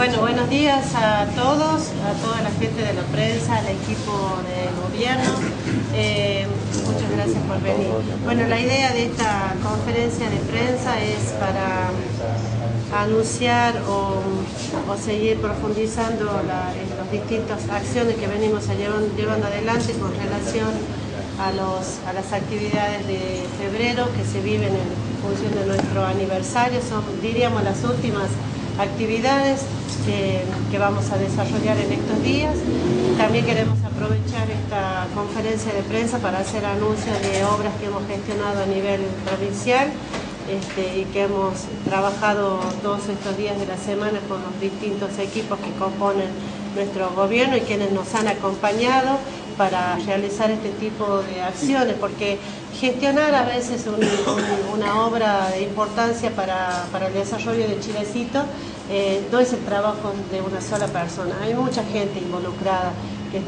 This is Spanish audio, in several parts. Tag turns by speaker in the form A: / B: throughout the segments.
A: Bueno, buenos días a todos, a toda la gente de la prensa, al equipo de gobierno. Eh, muchas gracias por venir. Bueno, la idea de esta conferencia de prensa es para anunciar o, seguir profundizando en las distintas acciones que venimos llevando, llevando adelante con relación a, los, a las actividades de febrero que se viven en función de nuestro aniversario. Son, diríamos, las últimas actividades que, vamos a desarrollar en estos días. También queremos aprovechar esta conferencia de prensa para hacer anuncios de obras que hemos gestionado a nivel provincial este, y que hemos trabajado todos estos días de la semana con los distintos equipos que componen nuestro gobierno y quienes nos han acompañado para realizar este tipo de acciones, porque gestionar a veces una obra de importancia para, el desarrollo de Chilecito eh, no es el trabajo de una sola persona, hay mucha gente involucrada que,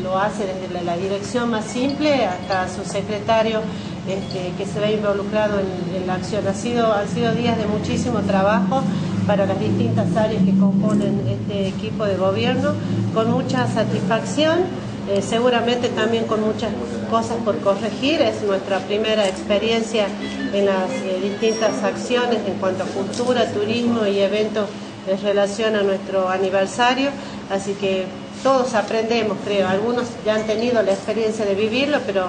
A: lo hace desde la, dirección más simple hasta su secretario este, que se ve involucrado en, la acción. Ha sido, han sido días de muchísimo trabajo para las distintas áreas que componen este equipo de gobierno, con mucha satisfacción eh, seguramente también con muchas cosas por corregir. Es nuestra primera experiencia en las eh, distintas acciones en cuanto a cultura, turismo y eventos en relación a nuestro aniversario. Así que todos aprendemos, creo. Algunos ya han tenido la experiencia de vivirlo, pero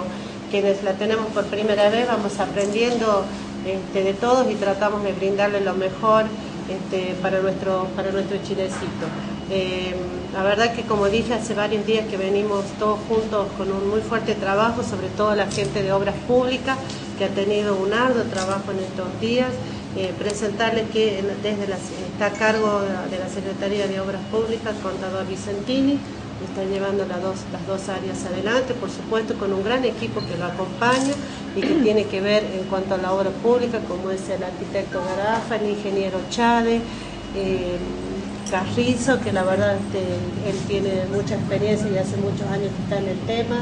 A: quienes la tenemos por primera vez vamos aprendiendo este, de todos y tratamos de brindarle lo mejor este, para, nuestro, para nuestro chilecito. Eh, la verdad que como dije hace varios días que venimos todos juntos con un muy fuerte trabajo, sobre todo la gente de obras públicas que ha tenido un arduo trabajo en estos días. Eh, presentarles que desde está a cargo de la Secretaría de Obras Públicas, contador Vicentini, está llevando las dos, las dos áreas adelante, por supuesto con un gran equipo que lo acompaña y que tiene que ver en cuanto a la obra pública, como es el arquitecto Garafa, el ingeniero Chade, eh, Carrizo, que la verdad este, él tiene mucha experiencia y hace muchos años que está en el tema,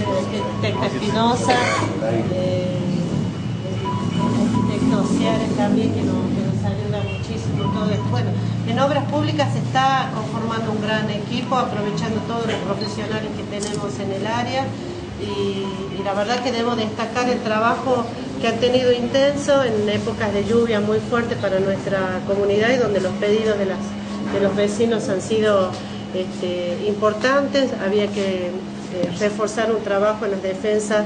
A: el arquitecto Espinosa, eh, el arquitecto Ciares también, que nos, ayuda muchísimo todo esto. Bueno, en obras públicas se está conformando un gran equipo, aprovechando todos los profesionales que tenemos en el área y, la verdad que debo destacar el trabajo que han tenido intenso en épocas de lluvia muy fuerte para nuestra comunidad y donde los pedidos de, los vecinos han sido este, importantes. Había que eh, reforzar un trabajo en las defensas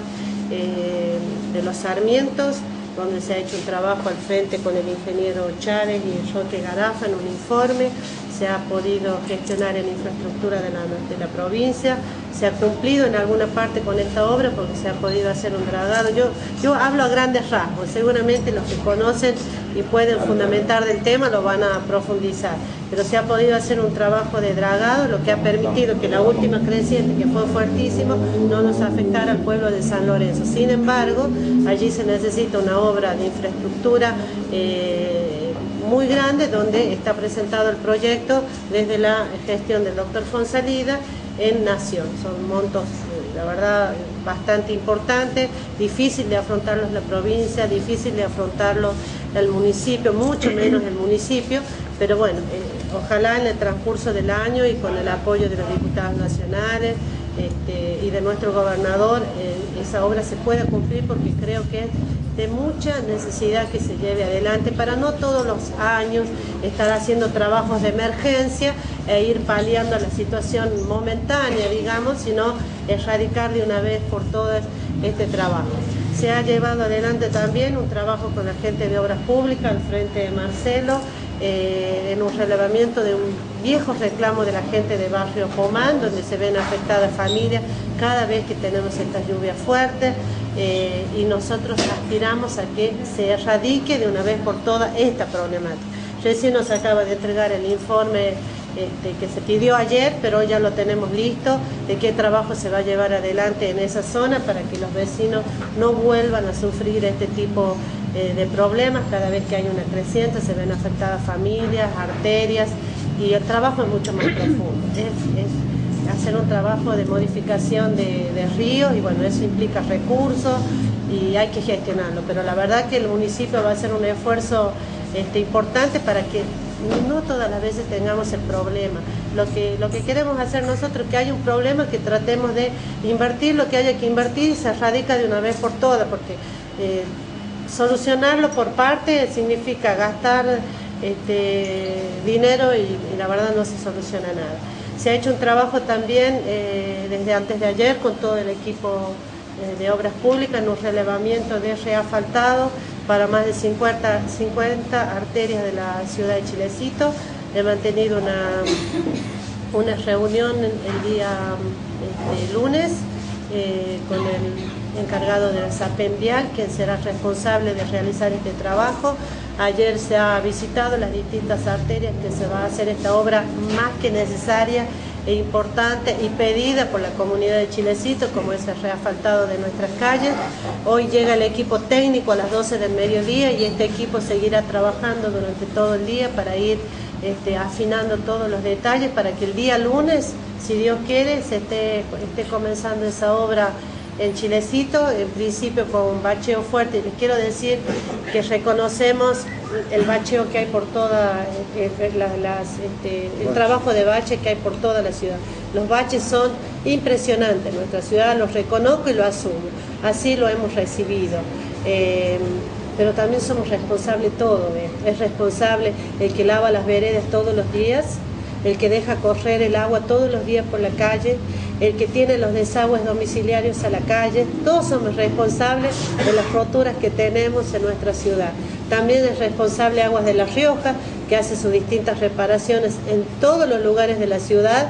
A: eh, de los sarmientos, donde se ha hecho un trabajo al frente con el ingeniero Chávez y Roque Garafa en un informe se ha podido gestionar en infraestructura de la, provincia, se ha cumplido en alguna parte con esta obra porque se ha podido hacer un dragado. Yo, yo hablo a grandes rasgos, seguramente los que conocen y pueden fundamentar del tema lo van a profundizar, pero se ha podido hacer un trabajo de dragado, lo que ha permitido que la última creciente, que fue fuertísimo, no nos afectara al pueblo de San Lorenzo. Sin embargo, allí se necesita una obra de infraestructura eh, muy grande donde está presentado el proyecto desde la gestión del doctor Fonsalida en Nación. Son montos, eh, la verdad, bastante importantes, difícil de afrontarlos la provincia, difícil de afrontarlo el municipio, mucho menos el municipio, pero bueno, eh, ojalá en el transcurso del año y con el apoyo de los diputados nacionales este, y de nuestro gobernador, eh, esa obra se pueda cumplir porque creo que es de mucha necesidad que se lleve adelante para no todos los años estar haciendo trabajos de emergencia e ir paliando la situación momentánea, digamos, sino erradicar de una vez por todas este trabajo. Se ha llevado adelante también un trabajo con la gente de obras públicas al frente de Marcelo, eh, en un relevamiento de un viejo reclamo de la gente de Barrio Pomán, donde se ven afectadas familias cada vez que tenemos estas lluvias fuertes eh, y nosotros aspiramos a que se erradique de una vez por todas esta problemática. Recién nos acaba de entregar el informe este, que se pidió ayer, pero ya lo tenemos listo, de qué trabajo se va a llevar adelante en esa zona para que los vecinos no vuelvan a sufrir este tipo eh, de problemas. Cada vez que hay una creciente se ven afectadas familias, arterias y el trabajo es mucho más profundo. Hacer un trabajo de modificación de, ríos y bueno, eso implica recursos y hay que gestionarlo. Pero la verdad que el municipio va a hacer un esfuerzo este, importantes para que no todas las veces tengamos el problema. Lo que, lo que queremos hacer nosotros es que haya un problema, que tratemos de invertir lo que haya que invertir y se radica de una vez por todas, porque eh, solucionarlo por parte significa gastar este, dinero y, la verdad no se soluciona nada. Se ha hecho un trabajo también eh, desde antes de ayer con todo el equipo eh, de obras públicas en un relevamiento de reasfaltado para más de 50, 50 arterias de la ciudad de Chilecito. He mantenido una, reunión el día este, lunes eh, con el encargado del SAPEN Vial, quien será responsable de realizar este trabajo. Ayer se ha visitado las distintas arterias que se va a hacer esta obra más que necesaria e importante y pedida por la comunidad de Chilecito, como es el reasfaltado de nuestras calles. Hoy llega el equipo técnico a las 12 del mediodía y este equipo seguirá trabajando durante todo el día para ir este, afinando todos los detalles para que el día lunes, si Dios quiere, se esté, esté comenzando esa obra en Chilecito, en principio con un bacheo fuerte. Les quiero decir que reconocemos el bacheo que hay por toda, eh, eh, las, este, el trabajo de bache que hay por toda la ciudad. Los baches son impresionantes en nuestra ciudad, los reconozco y lo asumo. Así lo hemos recibido. Eh, pero también somos responsables todos. Es responsable el que lava las veredas todos los días, el que deja correr el agua todos los días por la calle, el que tiene los desagües domiciliarios a la calle, todos somos responsables de las roturas que tenemos en nuestra ciudad. También es responsable Aguas de La Rioja, que hace sus distintas reparaciones en todos los lugares de la ciudad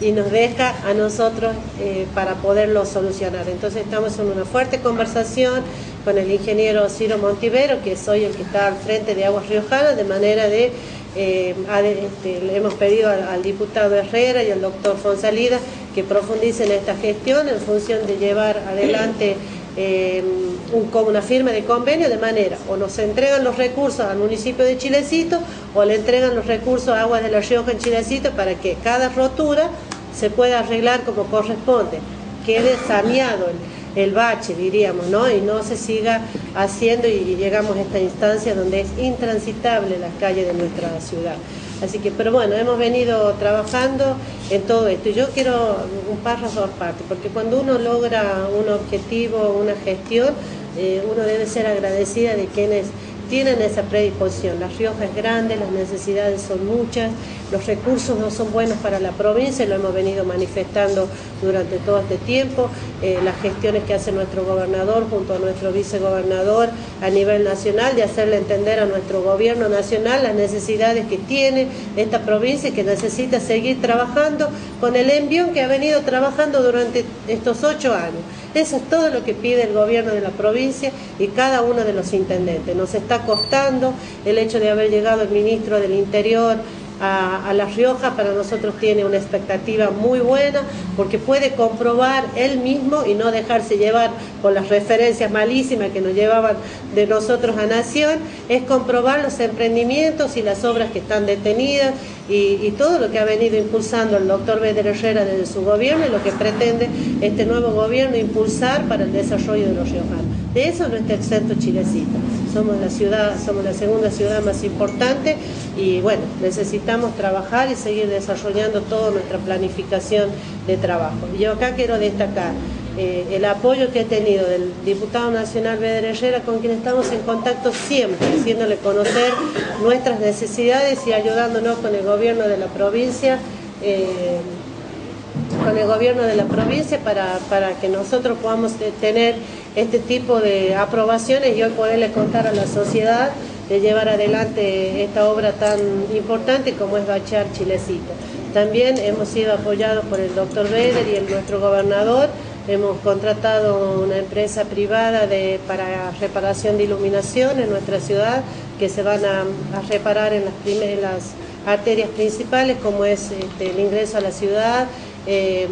A: y nos deja a nosotros eh, para poderlo solucionar. Entonces estamos en una fuerte conversación con el ingeniero Ciro Montivero, que soy el que está al frente de Aguas Riojanas, de manera de eh, este, le hemos pedido al, diputado Herrera y al doctor Fonsalida que profundicen esta gestión en función de llevar adelante eh, una firma de convenio de manera o nos entregan los recursos al municipio de Chilecito o le entregan los recursos a Aguas de la Rioja en Chilecito para que cada rotura se pueda arreglar como corresponde, quede saneado el bache, diríamos, ¿no? Y no se siga haciendo y llegamos a esta instancia donde es intransitable la calle de nuestra ciudad. Así que, pero bueno, hemos venido trabajando en todo esto. Y yo quiero un párrafo aparte, porque cuando uno logra un objetivo, una gestión, eh, uno debe ser agradecida de quienes tienen esa predisposición. La Rioja es grande, las necesidades son muchas, los recursos no son buenos para la provincia, lo hemos venido manifestando durante todo este tiempo, eh, las gestiones que hace nuestro gobernador junto a nuestro vicegobernador a nivel nacional, de hacerle entender a nuestro gobierno nacional las necesidades que tiene esta provincia y que necesita seguir trabajando con el envión que ha venido trabajando durante estos ocho años. Eso es todo lo que pide el gobierno de la provincia y cada uno de los intendentes. Nos está costando el hecho de haber llegado el ministro del Interior a, La Rioja para nosotros tiene una expectativa muy buena porque puede comprobar él mismo y no dejarse llevar con las referencias malísimas que nos llevaban de nosotros a Nación, es comprobar los emprendimientos y las obras que están detenidas y, todo lo que ha venido impulsando el doctor Beder Herrera desde su gobierno y lo que pretende este nuevo gobierno impulsar para el desarrollo de los riojanos. De eso no está exento Chilecito. Somos la ciudad, somos la segunda ciudad más importante y bueno, necesitamos trabajar y seguir desarrollando toda nuestra planificación de trabajo. Yo acá quiero destacar eh, el apoyo que ha tenido del diputado nacional Beder Herrera, con quien estamos en contacto siempre, haciéndole conocer nuestras necesidades y ayudándonos con el gobierno de la provincia. Eh, con el gobierno de la provincia para, para que nosotros podamos tener este tipo de aprobaciones y hoy poderle contar a la sociedad de llevar adelante esta obra tan importante como es Bachar Chilecito. También hemos sido apoyados por el doctor Beder y el, nuestro gobernador. Hemos contratado una empresa privada de, para reparación de iluminación en nuestra ciudad que se van a, reparar en las primeras arterias principales como es este, el ingreso a la ciudad, eh,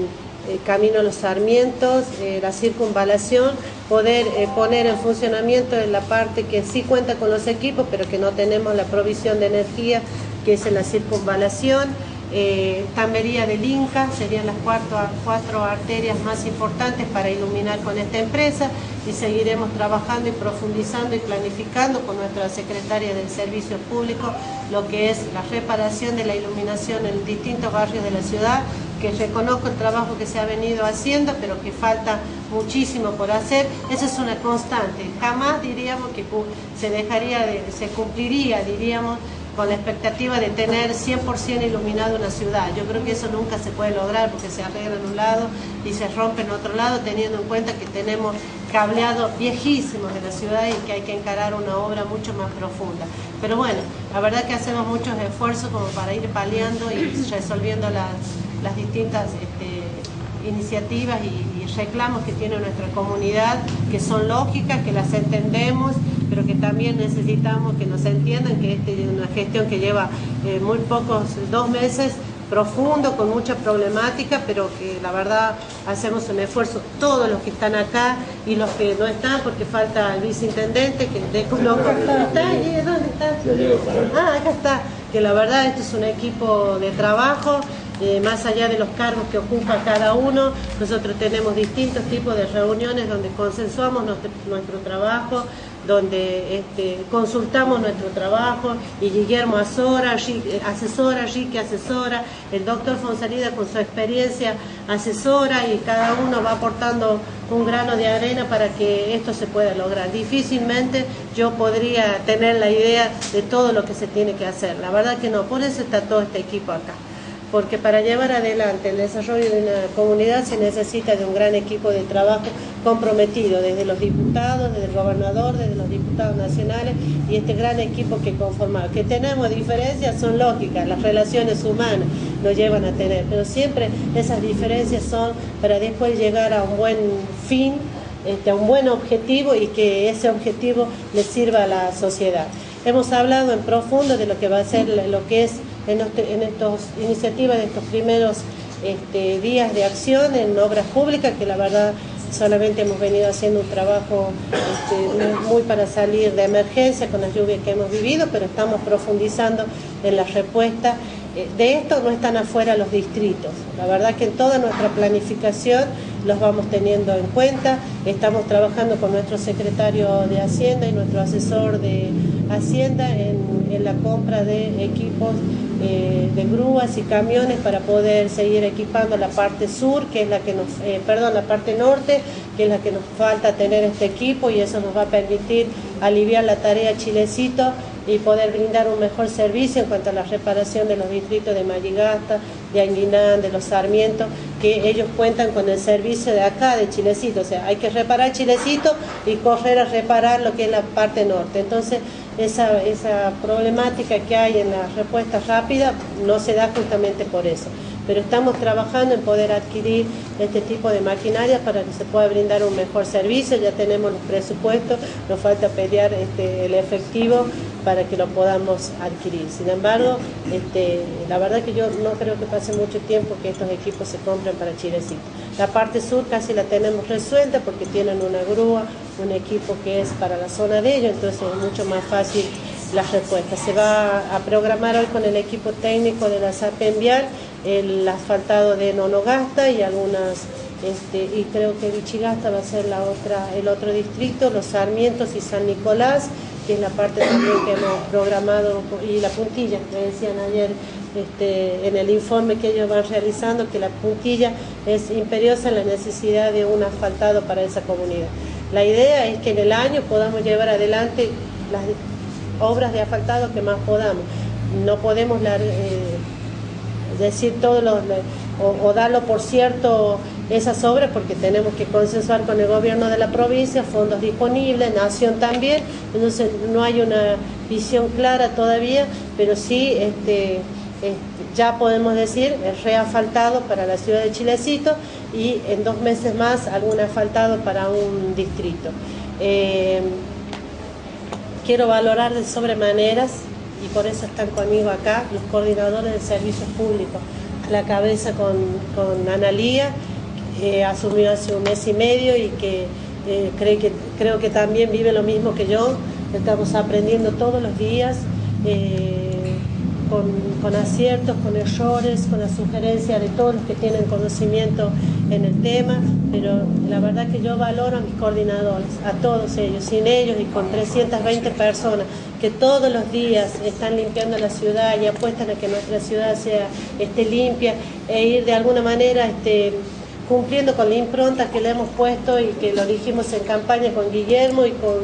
A: camino a los Sarmientos, eh, la circunvalación, poder eh, poner en funcionamiento en la parte que sí cuenta con los equipos, pero que no tenemos la provisión de energía, que es en la circunvalación. eh, Tambería del Inca, serían las cuatro, cuatro arterias más importantes para iluminar con esta empresa y seguiremos trabajando y profundizando y planificando con nuestra secretaria del Servicio Público lo que es la reparación de la iluminación en distintos barrios de la ciudad, que reconozco el trabajo que se ha venido haciendo, pero que falta muchísimo por hacer. Esa es una constante. Jamás diríamos que se dejaría, de, se cumpliría, diríamos, con la expectativa de tener 100% iluminado una ciudad. Yo creo que eso nunca se puede lograr porque se arregla en un lado y se rompe en otro lado, teniendo en cuenta que tenemos cableados viejísimos de la ciudad y que hay que encarar una obra mucho más profunda. Pero bueno, la verdad que hacemos muchos esfuerzos como para ir paliando y resolviendo las, distintas este, iniciativas y, reclamos que tiene nuestra comunidad, que son lógicas, que las entendemos, pero que también necesitamos que nos entiendan que esta es una gestión que lleva eh, muy pocos, dos meses, profundo, con mucha problemática, pero que la verdad hacemos un esfuerzo, todos los que están acá y los que no están, porque falta el viceintendente, que desconozco. ¿Está? ¿Dónde está? Ah, acá está. Que la verdad esto es un equipo de trabajo, más allá de los cargos que ocupa cada uno, nosotros tenemos distintos tipos de reuniones donde consensuamos nuestro trabajo, donde este, consultamos nuestro trabajo y Guillermo asesora, asesora, Ricky asesora, el doctor Fonsalida con su experiencia asesora y cada uno va aportando un grano de arena para que esto se pueda lograr. Difícilmente yo podría tener la idea de todo lo que se tiene que hacer, la verdad que no, por eso está todo este equipo acá porque para llevar adelante el desarrollo de una comunidad se necesita de un gran equipo de trabajo comprometido, desde los diputados, desde el gobernador, desde los diputados nacionales y este gran equipo que conformamos. Que tenemos diferencias son lógicas, las relaciones humanas nos llevan a tener, pero siempre esas diferencias son para después llegar a un buen fin, este, a un buen objetivo y que ese objetivo le sirva a la sociedad. Hemos hablado en profundo de lo que va a ser lo que es en, estas iniciativas, de estos primeros este, días de acción en obras públicas, que la verdad solamente hemos venido haciendo un trabajo este, muy para salir de emergencia con las lluvias que hemos vivido, pero estamos profundizando en la respuesta. Eh, de esto no están afuera los distritos. La verdad que en toda nuestra planificación los vamos teniendo en cuenta. Estamos trabajando con nuestro secretario de Hacienda y nuestro asesor de Hacienda en, la compra de equipos eh, de grúas y camiones para poder seguir equipando la parte sur, que es la que nos, eh, perdón, la parte norte, que es la que nos falta tener este equipo y eso nos va a permitir aliviar la tarea Chilecito y poder brindar un mejor servicio en cuanto a la reparación de los distritos de Malligasta, de Anguinán, de los Sarmientos, que ellos cuentan con el servicio de acá, de Chilecito. O sea, hay que reparar Chilecito y correr a reparar lo que es la parte norte. Entonces, esa, esa problemática que hay en la respuesta rápida no se da justamente por eso pero estamos trabajando en poder adquirir este tipo de maquinaria para que se pueda brindar un mejor servicio, ya tenemos los presupuestos, nos falta pelear este, el efectivo para que lo podamos adquirir. Sin embargo, este, la verdad que yo no creo que pase mucho tiempo que estos equipos se compren para Chilecito. La parte sur casi la tenemos resuelta porque tienen una grúa, un equipo que es para la zona de ellos, entonces es mucho más fácil la respuesta. Se va a programar hoy con el equipo técnico de la SAP Envial el asfaltado de Nonogasta y algunas este, y creo que Vichigasta va a ser la otra, el otro distrito, los Sarmientos y San Nicolás, que es la parte también que hemos programado, y la puntilla, me decían ayer este, en el informe que ellos van realizando, que la puntilla es imperiosa en la necesidad de un asfaltado para esa comunidad. La idea es que en el año podamos llevar adelante las obras de asfaltado que más podamos. No podemos eh, decir todo lo, o, darlo por cierto esas obras porque tenemos que consensuar con el gobierno de la provincia, fondos disponibles, nación también, entonces no hay una visión clara todavía, pero sí este, este ya podemos decir es reasfaltado para la ciudad de Chilecito y en dos meses más algún asfaltado para un distrito. Eh, quiero valorar de sobremaneras y por eso están conmigo acá los coordinadores de servicios públicos, la cabeza con, con Analía, que asumió hace un mes y medio y que, eh, que creo que también vive lo mismo que yo, estamos aprendiendo todos los días. Eh, con, aciertos, con errores, con la sugerencia de todos los que tienen conocimiento en el tema, pero la verdad que yo valoro a mis coordinadores, a todos ellos, sin ellos y con 320 personas que todos los días están limpiando la ciudad y apuestan a que nuestra ciudad sea esté limpia e ir de alguna manera este, cumpliendo con la impronta que le hemos puesto y que lo dijimos en campaña con Guillermo y con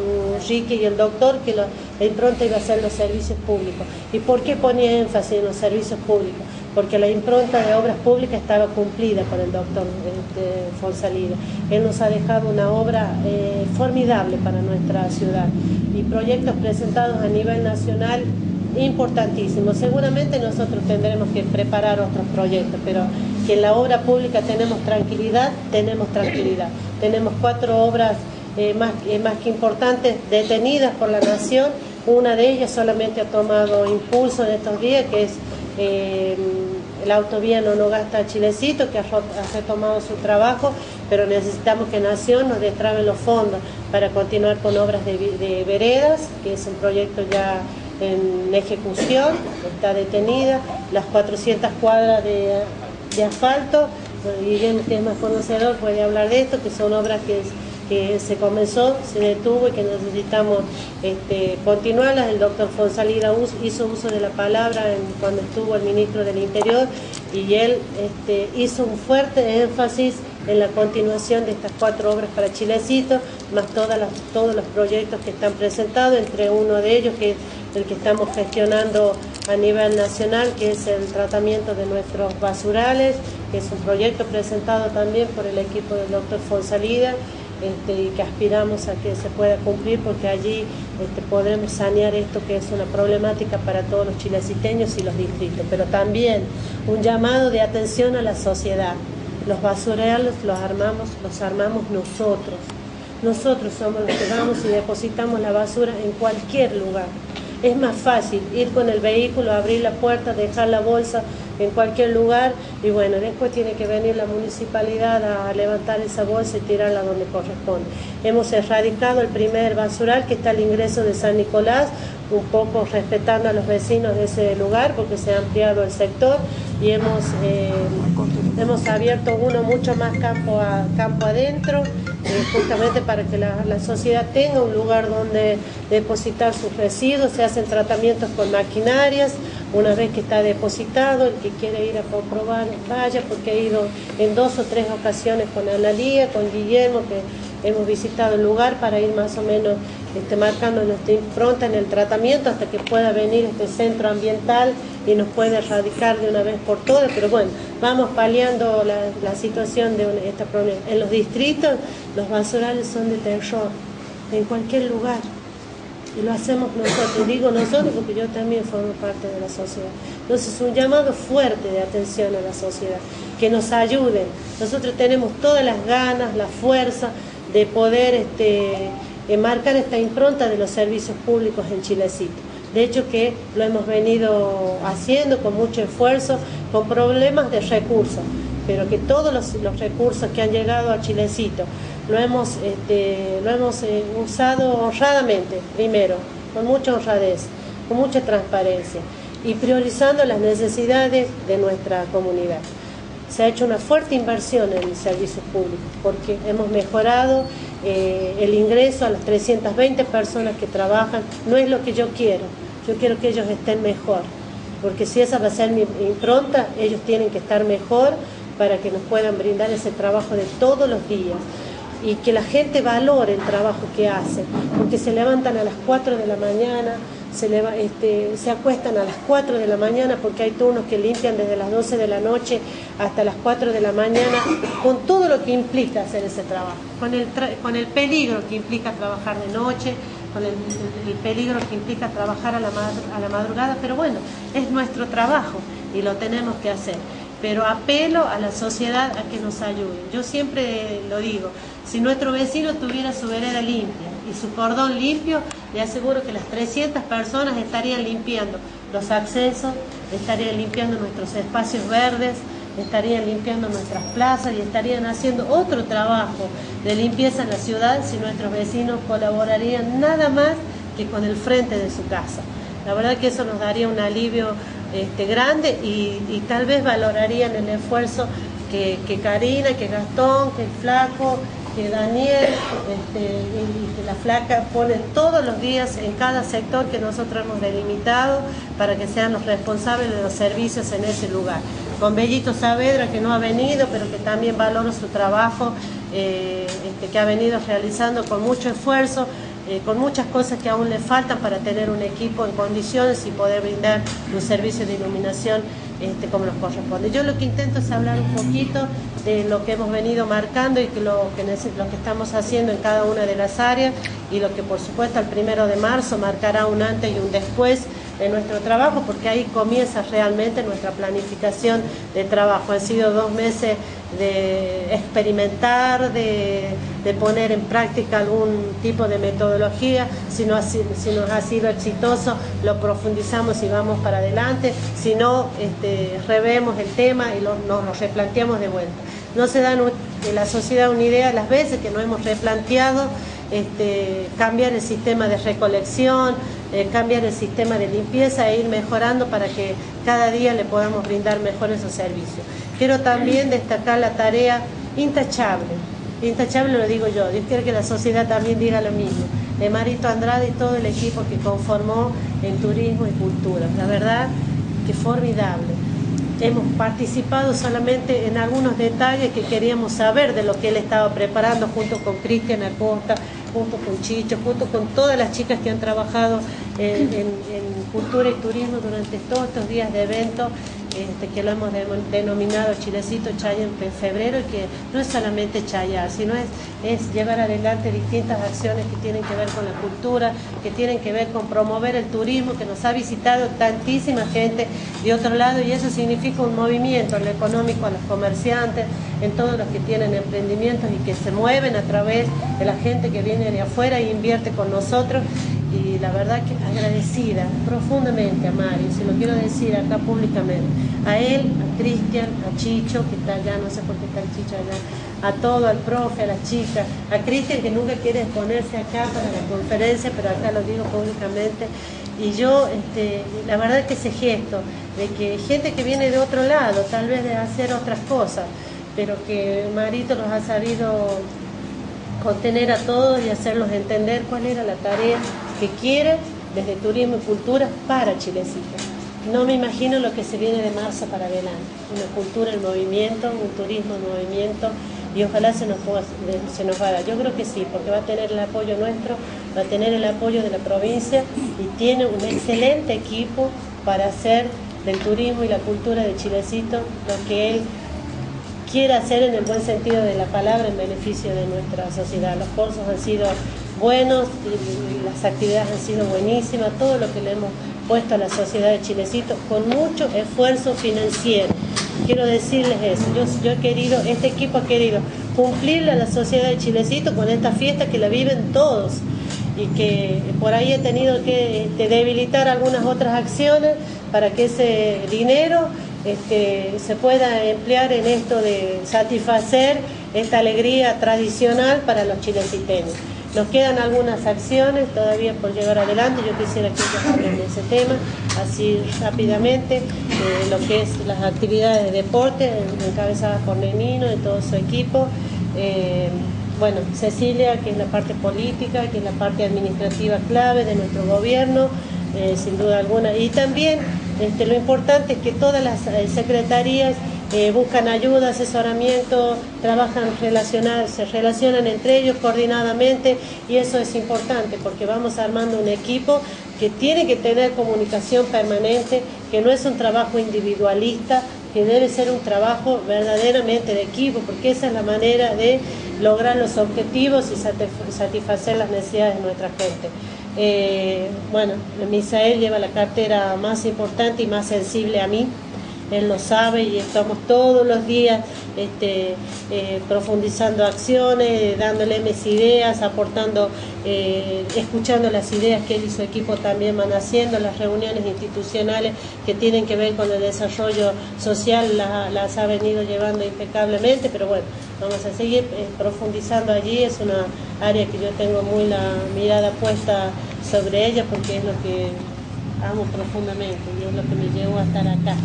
A: Ricky y el doctor, que la impronta iba a ser los servicios públicos. ¿Y por qué ponía énfasis en los servicios públicos? Porque la impronta de obras públicas estaba cumplida por el doctor este, Fonsalida. Él nos ha dejado una obra eh, formidable para nuestra ciudad y proyectos presentados a nivel nacional importantísimos. Seguramente nosotros tendremos que preparar otros proyectos, pero que en la obra pública tenemos tranquilidad, tenemos tranquilidad. Tenemos cuatro obras eh, más, eh, más que importantes detenidas por la Nación. Una de ellas solamente ha tomado impulso en estos días, que es eh, la autovía Nonogasta Chilecito, que ha, retomado su trabajo, pero necesitamos que Nación nos destrabe los fondos para continuar con obras de veredas, que es un proyecto ya en ejecución, está detenida, las 400 cuadras de de asfalto. Guillermo, que es más conocedor, puede hablar de esto, que son obras que, que se comenzó, se detuvo y que necesitamos este, continuarlas. El doctor Fonsalida hizo uso de la palabra cuando estuvo el ministro del Interior y él este, hizo un fuerte énfasis en la continuación de estas cuatro obras para Chilecito, más todas las, todos los proyectos que están presentados, entre uno de ellos que es el que estamos gestionando a nivel nacional, que es el tratamiento de nuestros basurales, que es un proyecto presentado también por el equipo del doctor Fonsalida, este, y que aspiramos a que se pueda cumplir porque allí este, podremos sanear esto que es una problemática para todos los chileciteños y los distritos, pero también un llamado de atención a la sociedad. Los basurales los armamos, los armamos nosotros. Nosotros somos los que vamos y depositamos la basura en cualquier lugar. Es más fácil ir con el vehículo, abrir la puerta, dejar la bolsa en cualquier lugar y bueno, después tiene que venir la municipalidad a levantar esa bolsa y tirarla donde corresponde. Hemos erradicado el primer basural que está al ingreso de San Nicolás, un poco respetando a los vecinos de ese lugar porque se ha ampliado el sector y hemos, eh, hemos abierto uno mucho más campo, a, campo adentro eh, justamente para que la, sociedad tenga un lugar donde depositar sus residuos, se hacen tratamientos con maquinarias, una vez que está depositado, el que quiere ir a comprobar, vaya, porque he ido en dos o tres ocasiones con Analía, con Guillermo, que hemos visitado el lugar para ir más o menos este, marcando nuestra impronta en el tratamiento hasta que pueda venir este centro ambiental y nos puede erradicar de una vez por todas, pero bueno, vamos paliando la, situación de esta problema. En los distritos los basurales son de terror, en cualquier lugar. Y lo hacemos nosotros, digo nosotros porque yo también formo parte de la sociedad. Entonces, un llamado fuerte de atención a la sociedad, que nos ayuden. Nosotros tenemos todas las ganas, la fuerza de poder este, marcar esta impronta de los servicios públicos en Chilecito. De hecho que lo hemos venido haciendo con mucho esfuerzo, con problemas de recursos, pero que todos los, recursos que han llegado a Chilecito lo hemos, este, hemos eh, usado honradamente, primero, con mucha honradez, con mucha transparencia y priorizando las necesidades de nuestra comunidad. Se ha hecho una fuerte inversión en servicios públicos porque hemos mejorado eh, el ingreso a las 320 personas que trabajan. No es lo que yo quiero, yo quiero que ellos estén mejor, porque si esa va a ser mi impronta, ellos tienen que estar mejor para que nos puedan brindar ese trabajo de todos los días y que la gente valore el trabajo que hacen, porque se levantan a las 4 de la mañana, se, este, se acuestan a las 4 de la mañana porque hay turnos que limpian desde las 12 de la noche hasta las 4 de la mañana, con todo lo que implica hacer ese trabajo, con el, con el peligro que implica trabajar de noche, con el, peligro que implica trabajar a la, a la madrugada, pero bueno, es nuestro trabajo y lo tenemos que hacer. Pero apelo a la sociedad a que nos ayude. Yo siempre lo digo, si nuestro vecino tuviera su vereda limpia y su cordón limpio, le aseguro que las 300 personas estarían limpiando los accesos, estarían limpiando nuestros espacios verdes, estarían limpiando nuestras plazas y estarían haciendo otro trabajo de limpieza en la ciudad si nuestros vecinos colaborarían nada más que con el frente de su casa. La verdad que eso nos daría un alivio este, grande y, tal vez valorarían el esfuerzo que, Karina, que Gastón, que el Flaco, que Daniel este, y que la flaca ponen todos los días en cada sector que nosotros hemos delimitado para que sean los responsables de los servicios en ese lugar. Con Bellito Saavedra, que no ha venido, pero que también valoro su trabajo, eh, este, que ha venido realizando con mucho esfuerzo, eh, con muchas cosas que aún le faltan para tener un equipo en condiciones y poder brindar un servicio de iluminación este, como nos corresponde. Yo lo que intento es hablar un poquito de lo que hemos venido marcando y lo que, lo que estamos haciendo en cada una de las áreas y lo que por supuesto el primero de marzo marcará un antes y un después de nuestro trabajo, porque ahí comienza realmente nuestra planificación de trabajo. Han sido dos meses de experimentar, de, poner en práctica algún tipo de metodología. Si, no nos ha sido exitoso, lo profundizamos y vamos para adelante. Si no, este, revemos el tema y nos lo replanteamos de vuelta. No se dan en la sociedad una idea las veces que no hemos replanteado este, cambiar el sistema de recolección, eh, cambiar el sistema de limpieza e ir mejorando para que cada día le podamos brindar mejores esos servicios. Quiero también destacar la tarea intachable, intachable lo digo yo, Dios quiere que la sociedad también diga lo mismo, de Marito Andrade y todo el equipo que conformó en turismo y cultura. La verdad que formidable. Hemos participado solamente en algunos detalles que queríamos saber de lo que él estaba preparando junto con Cristian Acosta, junto con Chicho, junto con todas las chicas que han trabajado en, cultura y turismo durante todos estos días de evento este, que lo hemos denominado Chilecito Chaya en febrero y que no es solamente chayar, sino es, es llevar adelante distintas acciones que tienen que ver con la cultura, que tienen que ver con promover el turismo, que nos ha visitado tantísima gente de otro lado y eso significa un movimiento en lo económico a los comerciantes, en todos los que tienen emprendimientos y que se mueven a través de la gente que viene de afuera e invierte con nosotros y la verdad que agradecida profundamente a Mario, se lo quiero decir acá públicamente, a él, a Cristian, a Chicho, que está allá, no sé por qué está el Chicho allá, a todo, al profe, a las chicas, a Cristian que nunca quiere exponerse acá para la conferencia, pero acá lo digo públicamente, y yo, este, la verdad que ese gesto de que gente que viene de otro lado, tal vez de hacer otras cosas, pero que Marito los ha sabido contener a todos y hacerlos entender cuál era la tarea que quiere desde turismo y cultura para Chilecito. No me imagino lo que se viene de marzo para adelante. Una cultura en movimiento, un turismo en movimiento y ojalá se nos, haga. Yo creo que sí, porque va a tener el apoyo nuestro, va a tener el apoyo de la provincia y tiene un excelente equipo para hacer del turismo y la cultura de Chilecito lo que él quiere hacer en el buen sentido de la palabra en beneficio de nuestra sociedad. Los cursos han sido buenos, y las actividades han sido buenísimas, todo lo que le hemos puesto a la sociedad de Chilecito con mucho esfuerzo financiero. Quiero decirles eso, yo, he querido, este equipo ha querido cumplirle a la sociedad de Chilecito con esta fiesta que la viven todos y que por ahí he tenido que este, debilitar algunas otras acciones para que ese dinero este, se pueda emplear en esto de satisfacer esta alegría tradicional para los chileciteños. Nos quedan algunas acciones todavía por llevar adelante. Yo quisiera que ellos hablen de ese tema, así rápidamente, eh, lo que es las actividades de deporte encabezadas por Nenino y todo su equipo. Eh, bueno, Cecilia, que es la parte política, que es la parte administrativa clave de nuestro gobierno, eh, sin duda alguna. Y también este, lo importante es que todas las secretarías eh, buscan ayuda, asesoramiento, trabajan relacionados, se relacionan entre ellos coordinadamente y eso es importante porque vamos armando un equipo que tiene que tener comunicación permanente, que no es un trabajo individualista, que debe ser un trabajo verdaderamente de equipo, porque esa es la manera de lograr los objetivos y satisfacer las necesidades de nuestra gente. Eh, bueno, Misael lleva la cartera más importante y más sensible a mí, él lo sabe y estamos todos los días este, eh, profundizando acciones, dándole mis ideas, aportando, eh, escuchando las ideas que él y su equipo también van haciendo, las reuniones institucionales que tienen que ver con el desarrollo social las ha venido llevando impecablemente, pero bueno, vamos a seguir eh, profundizando allí, es una área que yo tengo muy la mirada puesta sobre ella porque es lo que amo profundamente y es lo que me llevó a estar acá.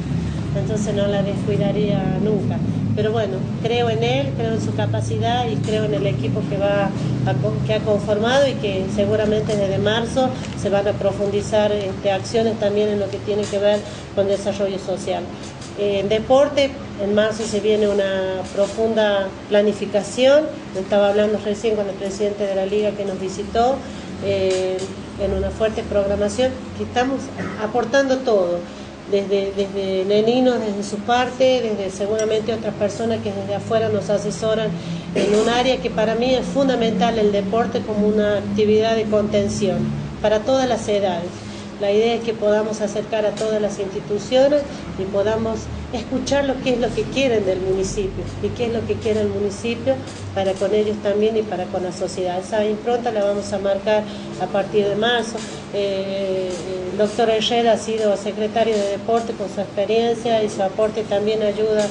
A: Entonces no la descuidaría nunca. Pero bueno, creo en él, creo en su capacidad y creo en el equipo que, va que ha conformado y que seguramente desde marzo se van a profundizar este, acciones también en lo que tiene que ver con desarrollo social. En deporte, en marzo se viene una profunda planificación, estaba hablando recién con el presidente de la liga que nos visitó, eh, en una fuerte programación que estamos aportando todo, desde, desde desde su parte, desde seguramente otras personas que desde afuera nos asesoran en un área que para mí es fundamental el deporte como una actividad de contención para todas las edades. La idea es que podamos acercar a todas las instituciones y podamos escuchar lo que es lo que quieren del municipio y qué es lo que quiere el municipio para con ellos también y para con la sociedad. Esa impronta la vamos a marcar a partir de marzo. Eh, el doctor Herrera ha sido secretario de deporte con su experiencia y su aporte también ayuda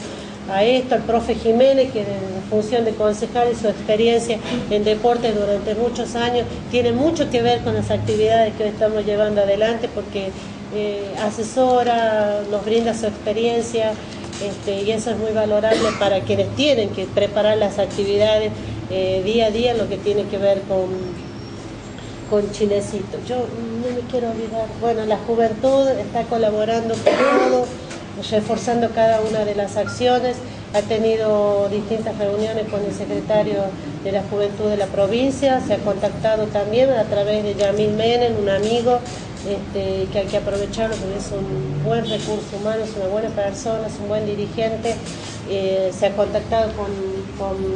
A: a esto, al profe Jiménez, que en función de concejal y su experiencia en deporte durante muchos años, tiene mucho que ver con las actividades que hoy estamos llevando adelante, porque eh, asesora, nos brinda su experiencia, este, y eso es muy valorable para quienes tienen que preparar las actividades eh, día a día, lo que tiene que ver con, con Chilecito. Yo no me quiero olvidar, bueno, la juventud está colaborando con todo reforzando cada una de las acciones. Ha tenido distintas reuniones con el secretario de la Juventud de la provincia, se ha contactado también a través de Yamil Menem, un amigo este, que hay que aprovecharlo porque es un buen recurso humano, es una buena persona, es un buen dirigente. Eh, se ha contactado con,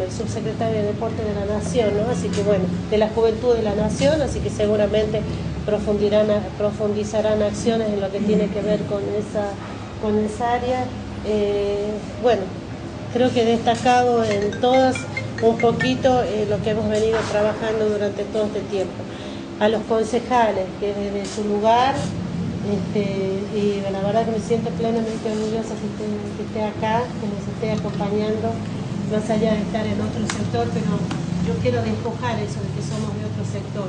A: el subsecretario de Deporte de la Nación, así que bueno, de la Juventud de la Nación, así que seguramente profundizarán acciones en lo que tiene que ver con esa con esa área. Eh, bueno, creo que he destacado en todas un poquito eh, lo que hemos venido trabajando durante todo este tiempo. A los concejales, que desde su lugar, este, y la verdad que me siento plenamente orgullosa que esté, acá, que nos esté acompañando, más allá de estar en otro sector, pero yo quiero despojar eso de que somos de otro sector.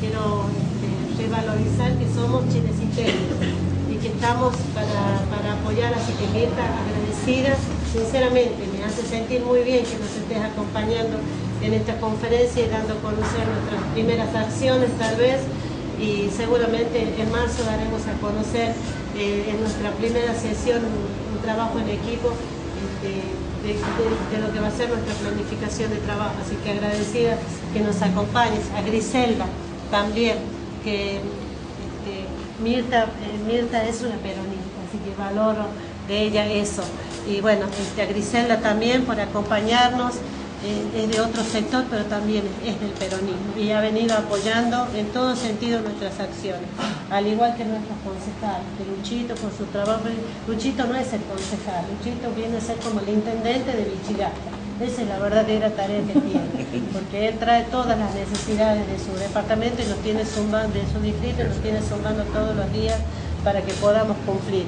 A: Quiero este, revalorizar que somos chinesiteños que estamos para, apoyar, así que agradecida, sinceramente, me hace sentir muy bien que nos estés acompañando en esta conferencia y dando a conocer nuestras primeras acciones tal vez y seguramente en marzo daremos a conocer eh, en nuestra primera sesión un, trabajo en equipo este, de, lo que va a ser nuestra planificación de trabajo. Así que agradecida que nos acompañes, a Griselda también, que Mirta, eh, Mirta es una peronista, así que valoro de ella eso. Y bueno, este, a Griselda también por acompañarnos, es de otro sector, pero también es del peronismo y ha venido apoyando en todo sentido nuestras acciones, al igual que nuestros concejales, que Luchito con su trabajo, Luchito no es el concejal, Luchito viene a ser como el intendente de Vichigasta esa es la verdadera tarea que tiene, porque él trae todas las necesidades de su departamento y nos tiene zumbando, de su distrito, nos tiene zumbando todos los días para que podamos cumplir.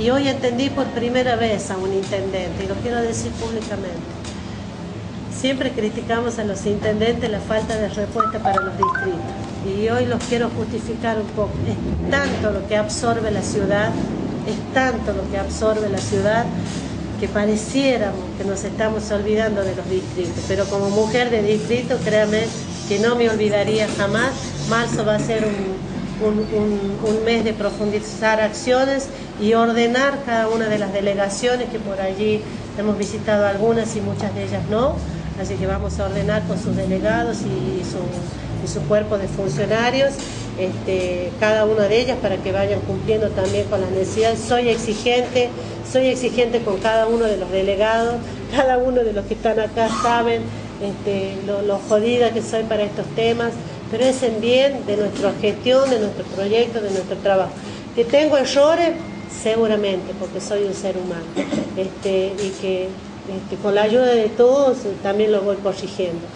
A: Y hoy entendí por primera vez a un intendente, y lo quiero decir públicamente. Siempre criticamos a los intendentes la falta de respuesta para los distritos. Y hoy los quiero justificar un poco. Es tanto lo que absorbe la ciudad, es tanto lo que absorbe la ciudad que pareciéramos que nos estamos olvidando de los distritos, pero como mujer de distrito, créame que no me olvidaría jamás. Marzo va a ser un, mes de profundizar acciones y ordenar cada una de las delegaciones, que por allí hemos visitado algunas y muchas de ellas no, así que vamos a ordenar con sus delegados y su, y su cuerpo de funcionarios este, cada una de ellas para que vayan cumpliendo también con las necesidades. Soy exigente, soy exigente con cada uno de los delegados, cada uno de los que están acá saben este, lo, jodida que soy para estos temas, pero es en bien de nuestra gestión, de nuestro proyecto, de nuestro trabajo. Que tengo errores, seguramente, porque soy un ser humano, este, y que con la ayuda de todos también lo voy corrigiendo.